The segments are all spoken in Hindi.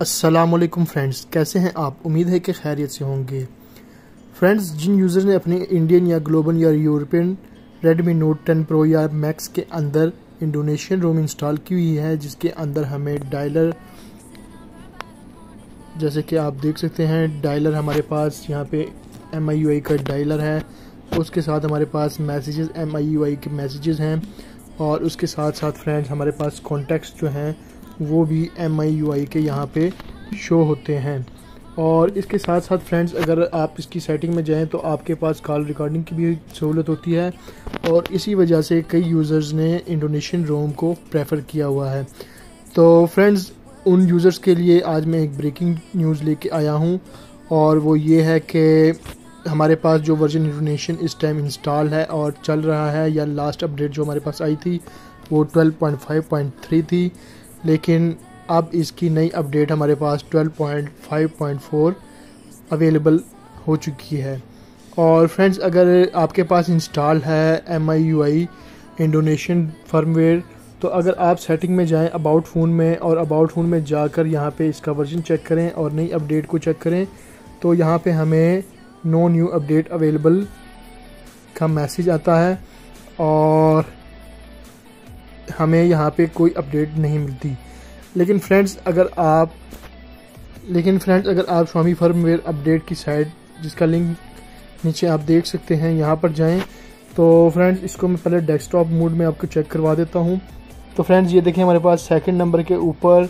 असलकुम फ्रेंड्स कैसे हैं आप? उम्मीद है कि खैरियत से होंगे। फ्रेंड्स जिन यूज़र ने अपने इंडियन या ग्लोबल या यूरोपियन रेडमी नोट 10 प्रो या मैक्स के अंदर इंडोनेशियन रोम इंस्टॉल की हुई है, जिसके अंदर हमें डायलर जैसे कि आप देख सकते हैं डायलर हमारे पास यहाँ पे एम का डायलर है। उसके साथ हमारे पास मैसेजेस एम के मैसेजेस हैं। और उसके साथ साथ फ्रेंड्स हमारे पास कॉन्टेक्ट्स जो हैं वो भी एम आई यू आई के यहाँ पे शो होते हैं। और इसके साथ साथ फ्रेंड्स अगर आप इसकी सेटिंग में जाएँ तो आपके पास कॉल रिकॉर्डिंग की भी सहूलत होती है। और इसी वजह से कई यूज़र्स ने इंडोनेशियन रोम को प्रेफर किया हुआ है। तो फ्रेंड्स उन यूज़र्स के लिए आज मैं एक ब्रेकिंग न्यूज़ लेके आया हूँ। और वो ये है कि हमारे पास जो वर्जन इंडोनेशियन इस टाइम इंस्टॉल है और चल रहा है, या लास्ट अपडेट जो हमारे पास आई थी, वो 12.5.3 थी। लेकिन अब इसकी नई अपडेट हमारे पास 12.5.4 अवेलेबल हो चुकी है। और फ्रेंड्स अगर आपके पास इंस्टॉल है M I U I Indonesian firmware तो अगर आप सेटिंग में जाएँ अबाउट फ़ोन में और अबाउट फ़ोन में जाकर यहाँ पे इसका वर्जन चेक करें और नई अपडेट को चेक करें तो यहाँ पे हमें नो न्यू अपडेट अवेलेबल का मैसेज आता है। और हमें यहाँ पे कोई अपडेट नहीं मिलती। लेकिन फ्रेंड्स अगर आप, लेकिन फ्रेंड्स अगर आप स्वामी फर्मवेयर अपडेट की साइट जिसका लिंक नीचे आप देख सकते हैं, यहाँ पर जाएँ तो फ्रेंड्स इसको मैं पहले डेस्कटॉप मोड में आपको चेक करवा देता हूँ। तो फ्रेंड्स ये देखें हमारे पास सेकंड नंबर के ऊपर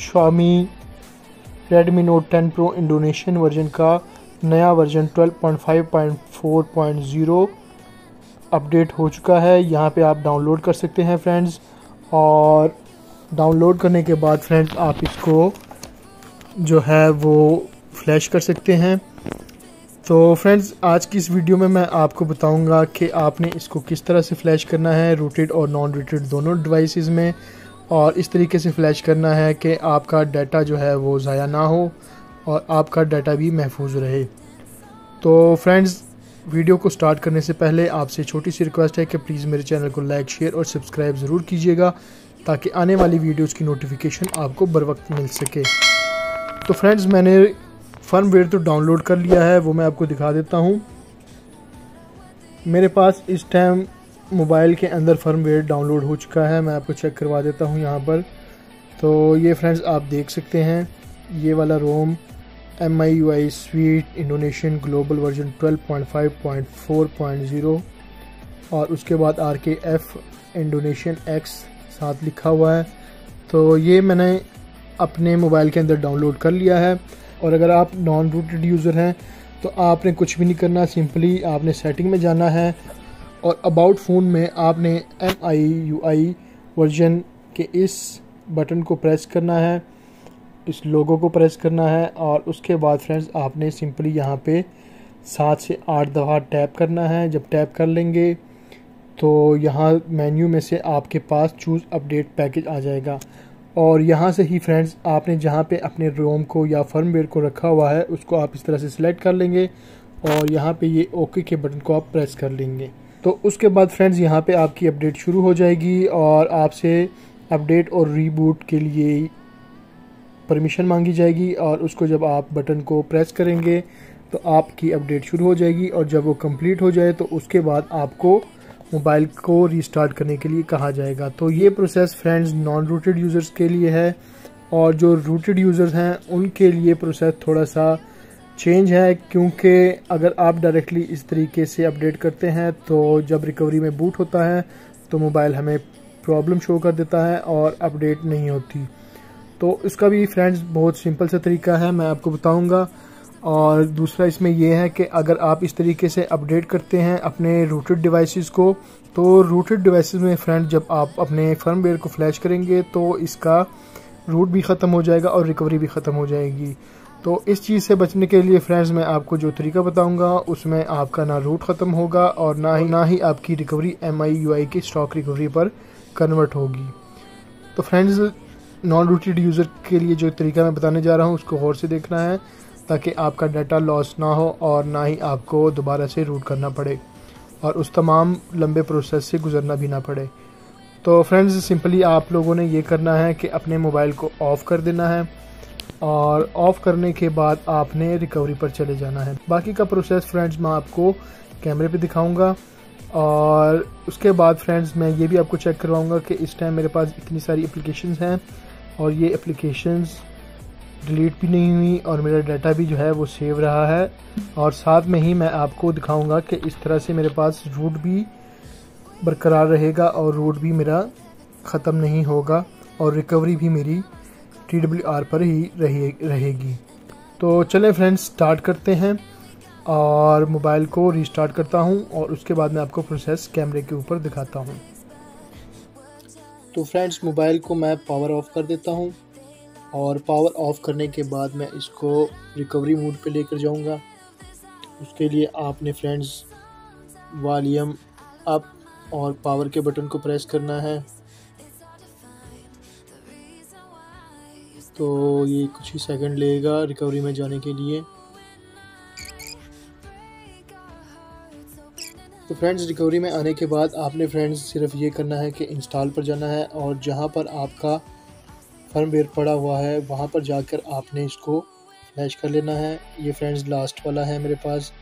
Xiaomi Redmi Note 10 pro Indonesian version का नया वर्जन 12.5.4.0 अपडेट हो चुका है। यहाँ पे आप डाउनलोड कर सकते हैं फ्रेंड्स। और डाउनलोड करने के बाद फ्रेंड्स, आप इसको जो है वो फ्लैश कर सकते हैं। तो फ्रेंड्स, आज की इस वीडियो में मैं आपको बताऊँगा कि आपने इसको किस तरह से फ्लैश करना है रूटेड और नॉन रूटेड दोनों डिवाइसेस में। और इस तरीके से फ्लैश करना है कि आपका डाटा जो है वो ज़ाया ना हो और आपका डाटा भी महफूज रहे। तो फ्रेंड्स वीडियो को स्टार्ट करने से पहले आपसे छोटी सी रिक्वेस्ट है कि प्लीज़ मेरे चैनल को लाइक, शेयर और सब्सक्राइब ज़रूर कीजिएगा ताकि आने वाली वीडियोस की नोटिफिकेशन आपको बर वक्त मिल सके। तो फ्रेंड्स, मैंने फर्मवेयर तो डाउनलोड कर लिया है, वो मैं आपको दिखा देता हूँ। मेरे पास इस टाइम मोबाइल के अंदर फर्मवेयर डाउनलोड हो चुका है, मैं आपको चेक करवा देता हूँ यहाँ पर। तो ये फ्रेंड्स, आप देख सकते हैं, ये वाला ROM M I U I sweet Indonesian global version 12.5.4.0 और उसके बाद are K F Indonesian x साथ लिखा हुआ है। तो ये मैंने अपने मोबाइल के अंदर डाउनलोड कर लिया है। और अगर आप नॉन रूटेड यूज़र हैं तो आपने कुछ भी नहीं करना सिंपली आपने सेटिंग में जाना है। और अबाउट फ़ोन में आपने M I U I version के इस बटन को प्रेस करना है। इस लोगो को प्रेस करना है और उसके बाद फ्रेंड्स, आपने सिंपली यहाँ पे सात से आठ दफ़ा टैप करना है। जब टैप कर लेंगे तो यहाँ मेन्यू में से आपके पास चूज़ अपडेट पैकेज आ जाएगा। और यहाँ से ही फ्रेंड्स, आपने जहाँ पे अपने रोम को या फर्मवेयर को रखा हुआ है, उसको आप इस तरह से सिलेक्ट कर लेंगे और यहाँ पे ये ओके के बटन को आप प्रेस कर लेंगे। तो उसके बाद फ्रेंड्स, यहाँ पे आपकी अपडेट शुरू हो जाएगी और आपसे अपडेट और रीबूट के लिए परमिशन मांगी जाएगी और उसको जब आप बटन को प्रेस करेंगे तो आपकी अपडेट शुरू हो जाएगी और जब वो कंप्लीट हो जाए तो उसके बाद आपको मोबाइल को रीस्टार्ट करने के लिए कहा जाएगा। तो ये process friends non rooted users के लिए है और जो रूटेड यूज़र्स हैं, उनके लिए प्रोसेस थोड़ा सा चेंज है क्योंकि अगर आप डायरेक्टली इस तरीके से अपडेट करते हैं तो जब रिकवरी में बूट होता है तो मोबाइल हमें प्रॉब्लम शो कर देता है और अपडेट नहीं होती। तो इसका भी फ्रेंड्स बहुत सिंपल सा तरीका है, मैं आपको बताऊँगा। और दूसरा इसमें यह है कि अगर आप इस तरीके से अपडेट करते हैं अपने रूटेड डिवाइसेस को तो रूटेड डिवाइसेस में फ्रेंड जब आप अपने फर्मवेयर को फ्लैश करेंगे तो इसका रूट भी ख़त्म हो जाएगा और रिकवरी भी ख़त्म हो जाएगी। तो इस चीज़ से बचने के लिए फ्रेंड्स मैं आपको जो तरीका बताऊँगा, उसमें आपका ना रूट ख़त्म होगा और ना ही ना ही आपकी recovery M I U I की स्टॉक रिकवरी पर कन्वर्ट होगी। तो फ्रेंड्स नॉन रूटेड यूज़र के लिए जो तरीका मैं बताने जा रहा हूँ, उसको गौर से देखना है, ताकि आपका डाटा लॉस ना हो और ना ही आपको दोबारा से रूट करना पड़े और उस तमाम लंबे प्रोसेस से गुजरना भी ना पड़े। तो फ्रेंड्स सिंपली आप लोगों ने ये करना है कि अपने मोबाइल को ऑफ़ कर देना है और ऑफ़ करने के बाद आपने रिकवरी पर चले जाना है। बाकी का प्रोसेस फ्रेंड्स मैं आपको कैमरे पे दिखाऊँगा और उसके बाद फ्रेंड्स मैं ये भी आपको चेक करवाऊँगा कि इस टाइम मेरे पास इतनी सारी एप्लीकेशंस हैं और ये एप्लीकेशंस डिलीट भी नहीं हुई और मेरा डाटा भी जो है वो सेव रहा है। और साथ में ही मैं आपको दिखाऊँगा कि इस तरह से मेरे पास रूट भी बरकरार रहेगा और रूट भी मेरा ख़त्म नहीं होगा और रिकवरी भी मेरी टी डब्ल्यू आर पर ही रहे, रहेगी। तो चलें फ्रेंड्स स्टार्ट करते हैं और मोबाइल को रीस्टार्ट करता हूँ और उसके बाद मैं आपको प्रोसेस कैमरे के ऊपर दिखाता हूँ। तो फ्रेंड्स मोबाइल को मैं पावर ऑफ़ कर देता हूँ और पावर ऑफ़ करने के बाद मैं इसको रिकवरी मोड पे लेकर जाऊँगा। उसके लिए आपने फ्रेंड्स वॉल्यूम अप और पावर के बटन को प्रेस करना है। तो ये कुछ ही सेकंड लेगा रिकवरी में जाने के लिए। तो फ्रेंड्स रिकवरी में आने के बाद आपने फ्रेंड्स सिर्फ़ ये करना है कि इंस्टॉल पर जाना है और जहाँ पर आपका फर्मवेयर पड़ा हुआ है, वहाँ पर जाकर आपने इसको फ्लैश कर लेना है। ये फ्रेंड्स लास्ट वाला है मेरे पास।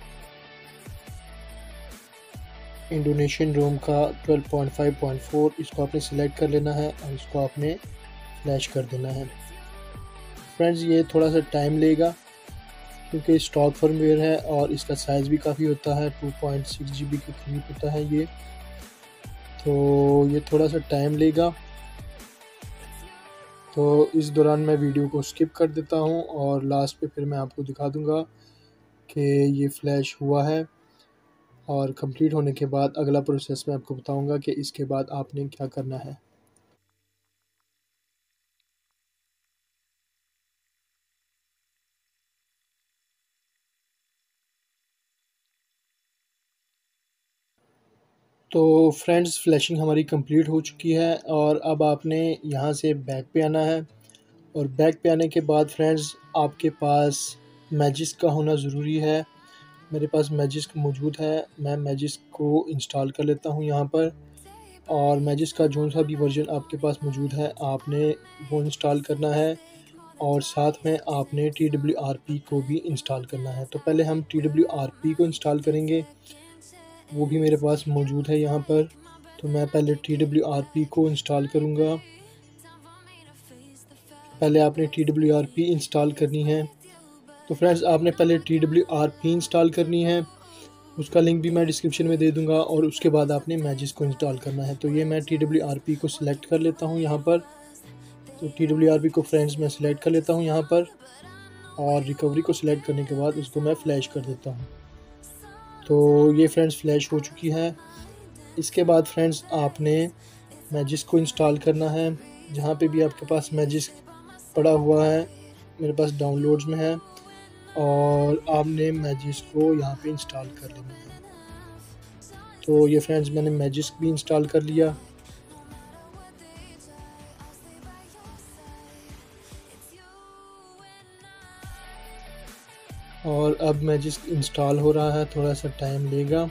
इंडोनेशियन रोम का 12.5.4 इसको आपने सिलेक्ट कर लेना है और इसको आपने फ्लैश कर देना है। फ्रेंड्स ये थोड़ा सा टाइम लेगा। क्योंकि स्टॉक फर्मवेयर है और इसका साइज़ भी काफ़ी होता है 2.6 जीबी के करीब होता है ये। तो ये थोड़ा सा टाइम लेगा। तो इस दौरान मैं वीडियो को स्किप कर देता हूँ और लास्ट पे फिर मैं आपको दिखा दूँगा कि ये फ्लैश हुआ है और कंप्लीट होने के बाद अगला प्रोसेस मैं आपको बताऊँगा कि इसके बाद आपने क्या करना है। तो फ्रेंड्स फ्लैशिंग हमारी कंप्लीट हो चुकी है और अब आपने यहाँ से बैक पे आना है। और बैक पे आने के बाद फ्रेंड्स, आपके पास मैजिस का होना ज़रूरी है। मेरे पास मैजिस मौजूद है। मैं मैजिस को इंस्टॉल कर लेता हूँ यहाँ पर। और मैजिस का जो सा भी वर्जन आपके पास मौजूद है, आपने वो इंस्टॉल करना है। और साथ में आपने पी को भी इंस्टॉल करना है। तो पहले हम पी को इंस्टॉल करेंगे। वो भी मेरे पास मौजूद है यहाँ पर। तो मैं पहले टी डब्ल्यू आर पी को इंस्टॉल करूँगा। पहले आपने T W R P install करनी है। तो फ्रेंड्स आपने पहले T W R P install करनी है। उसका लिंक भी मैं डिस्क्रिप्शन में दे दूँगा और उसके बाद आपने मैजिस को इंस्टॉल करना है। तो ये मैं टी डब्ल्यू आर पी को सिलेक्ट कर लेता हूँ यहाँ पर। तो टी डब्ल्यू आर पी को फ्रेंड्स मैं सिलेक्ट कर लेता हूँ यहाँ पर। और रिकवरी को सिलेक्ट करने के बाद उसको मैं फ्लैश कर देता हूँ। तो ये फ्रेंड्स फ्लैश हो चुकी है। इसके बाद फ्रेंड्स आपने मैजिस को इंस्टॉल करना है, जहाँ पे भी आपके पास मैजिस पड़ा हुआ है, मेरे पास डाउनलोड्स में है, और आपने मैजिस को यहाँ पे इंस्टॉल कर लेना है। तो ये फ्रेंड्स मैंने मैजिस भी इंस्टॉल कर लिया। अब मैजिस इंस्टॉल हो रहा है, थोड़ा सा टाइम लेगा।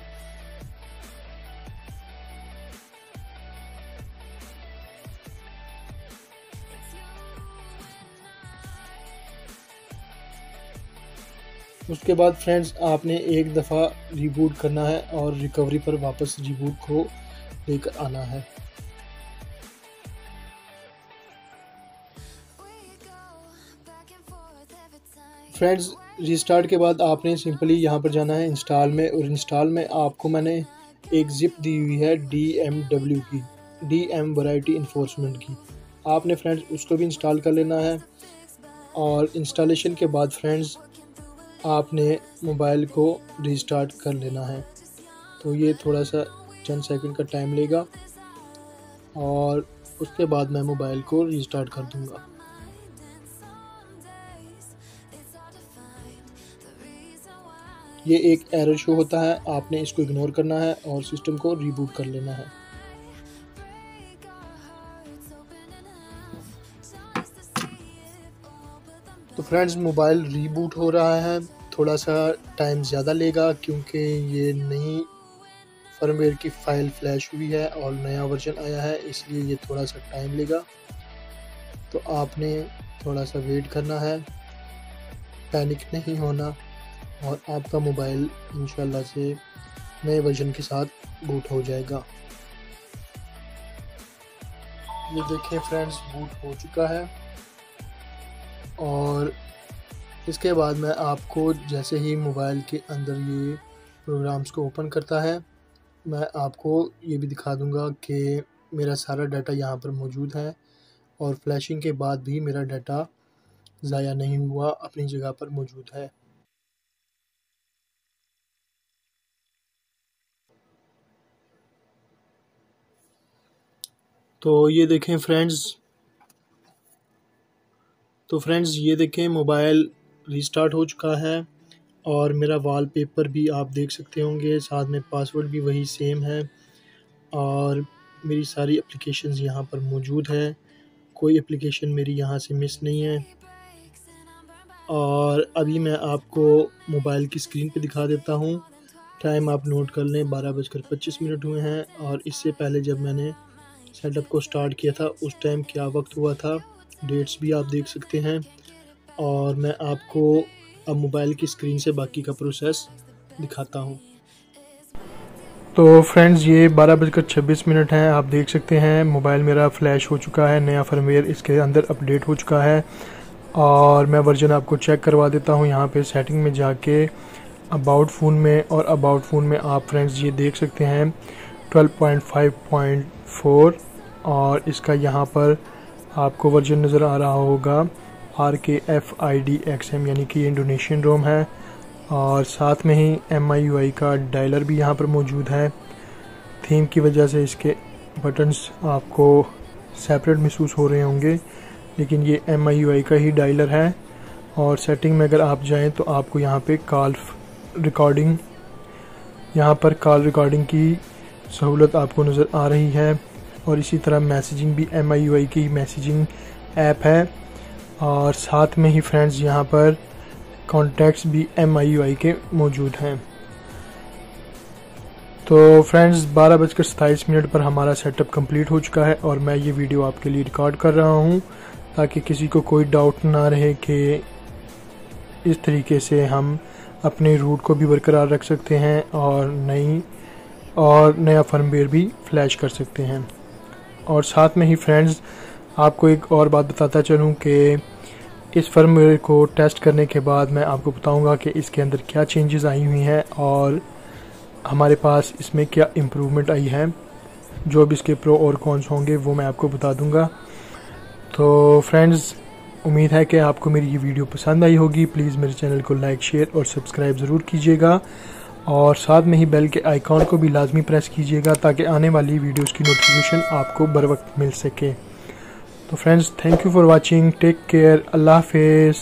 उसके बाद फ्रेंड्स आपने एक दफ़ा रिबूट करना है और रिकवरी पर वापस रिबूट को लेकर आना है। फ्रेंड्स रिस्टार्ट के बाद आपने सिंपली यहाँ पर जाना है इंस्टॉल में और इंस्टॉल में आपको मैंने एक ज़िप दी हुई है डी एम डब्ल्यू की डी एम वराइटी इन्फोर्समेंट की। आपने फ्रेंड्स उसको भी इंस्टॉल कर लेना है और इंस्टॉलेशन के बाद फ्रेंड्स आपने मोबाइल को रिस्टार्ट कर लेना है। तो ये थोड़ा सा चंद सेकंड का टाइम लेगा और उसके बाद मैं मोबाइल को रिस्टार्ट कर दूँगा। ये एक एरर शो होता है। आपने इसको इग्नोर करना है और सिस्टम को रिबूट कर लेना है। तो फ्रेंड्स मोबाइल रीबूट हो रहा है। थोड़ा सा टाइम ज़्यादा लेगा क्योंकि ये नई फर्मवेयर की फ़ाइल फ्लैश हुई है और नया वर्जन आया है, इसलिए ये थोड़ा सा टाइम लेगा। तो आपने थोड़ा सा वेट करना है। पैनिक नहीं होना। और आपका मोबाइल इंशाल्लाह से नए वर्जन के साथ बूट हो जाएगा। ये देखें फ्रेंड्स बूट हो चुका है। और इसके बाद मैं आपको जैसे ही मोबाइल के अंदर ये प्रोग्राम्स को ओपन करता है, मैं आपको ये भी दिखा दूँगा कि मेरा सारा डाटा यहाँ पर मौजूद है और फ्लैशिंग के बाद भी मेरा डाटा ज़ाया नहीं हुआ, अपनी जगह पर मौजूद है। तो ये देखें फ्रेंड्स तो फ्रेंड्स ये देखें मोबाइल रिस्टार्ट हो चुका है और मेरा वॉलपेपर भी आप देख सकते होंगे, साथ में पासवर्ड भी वही सेम है और मेरी सारी एप्लीकेशंस यहाँ पर मौजूद है। कोई एप्लीकेशन मेरी यहाँ से मिस नहीं है और अभी मैं आपको मोबाइल की स्क्रीन पे दिखा देता हूँ। टाइम आप नोट कर लें, बारह बजकर पच्चीस मिनट हुए हैं और इससे पहले जब मैंने सेटअप को स्टार्ट किया था, उस टाइम क्या वक्त हुआ था डेट्स भी आप देख सकते हैं। और मैं आपको अब मोबाइल की स्क्रीन से बाकी का प्रोसेस दिखाता हूँ। तो फ्रेंड्स ये बारह बजकर छब्बीस मिनट हैं। आप देख सकते हैं मोबाइल मेरा फ्लैश हो चुका है, नया फर्मवेयर इसके अंदर अपडेट हो चुका है। और मैं वर्जन आपको चेक करवा देता हूँ, यहाँ पे सेटिंग में जाके अबाउट फ़ोन में और अबाउट फ़ोन में आप फ्रेंड्स ये देख सकते हैं 12.5.4 और इसका यहाँ पर आपको वर्जन नज़र आ रहा होगा R K F I D X M यानी कि इंडोनेशियन रोम है। और साथ में ही एम आई यू आई का डायलर भी यहाँ पर मौजूद है। थीम की वजह से इसके बटन्स आपको सेपरेट महसूस हो रहे होंगे, लेकिन ये एम आई यू आई का ही डायलर है। और सेटिंग में अगर आप जाएँ तो आपको यहाँ पे कॉल रिकॉर्डिंग यहाँ पर कॉल रिकॉर्डिंग की सहूलत आपको नज़र आ रही है और इसी तरह मैसेजिंग भी एम आई यू आई की मैसेजिंग ऐप है। और साथ में ही फ्रेंड्स यहाँ पर कॉन्टैक्ट्स भी एम आई यू आई के मौजूद हैं। तो फ्रेंड्स बारह बजकर सताईस मिनट पर हमारा सेटअप कंप्लीट हो चुका है और मैं ये वीडियो आपके लिए रिकॉर्ड कर रहा हूँ ताकि किसी को कोई डाउट ना रहे कि इस तरीके से हम अपने रूट को भी बरकरार रख सकते हैं और नई और नया फर्मवेयर भी फ्लैश कर सकते हैं। और साथ में ही फ्रेंड्स आपको एक और बात बताता चलूँ कि इस फर्मवेयर को टेस्ट करने के बाद मैं आपको बताऊँगा कि इसके अंदर क्या चेंजेस आई हुई हैं और हमारे पास इसमें क्या इम्प्रूवमेंट आई है। जो भी इसके प्रो और कॉन्स होंगे, वो मैं आपको बता दूँगा। तो फ्रेंड्स उम्मीद है कि आपको मेरी ये वीडियो पसंद आई होगी। प्लीज़ मेरे चैनल को लाइक शेयर और सब्सक्राइब ज़रूर कीजिएगा। और साथ में ही बेल के आइकॉन को भी लाजमी प्रेस कीजिएगा ताकि आने वाली वीडियोस की नोटिफिकेशन आपको बर वक्त मिल सके। तो friends thank you for watching take care अल्लाह हाफिज़